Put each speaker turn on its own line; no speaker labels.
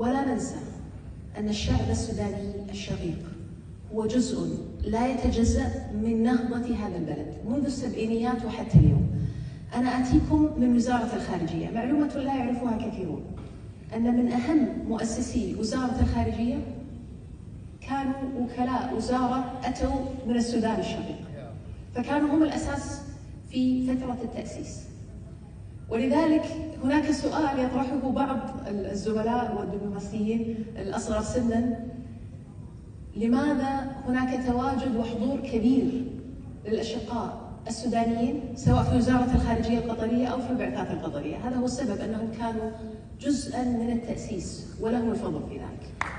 ولا ننسى أن الشعب السوداني الشقيق هو جزء لا يتجزأ من نهضة هذا البلد منذ السبعينيات وحتى اليوم. أنا آتيكم من وزارة الخارجية. معلومة لا يعرفها كثيرون. أن من أهم مؤسسي وزارة الخارجية كانوا وكلاء وزارة أتوا من السودان الشقيق. فكانوا هم الأساس في فترة التأسيس. ولذلك هناك سؤال يطرحه بعض الزملاء والدبلوماسيين الأصغر سنا. لماذا هناك تواجد وحضور كبير للأشقاء السودانيين سواء في وزارة الخارجية القطرية أو في البعثات القطرية؟ هذا هو السبب أنهم كانوا جزءا من التأسيس ولهم الفضل في ذلك.